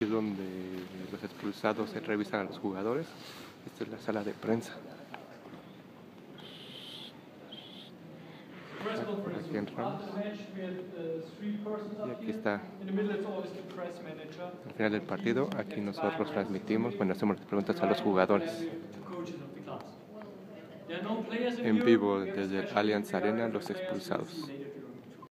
es donde los expulsados se revisan a los jugadores. Esta es la sala de prensa. Aquí entramos. Y aquí está. Al final del partido, aquí nosotros transmitimos, bueno, hacemos las preguntas a los jugadores. En vivo desde el Allianz Arena, los expulsados.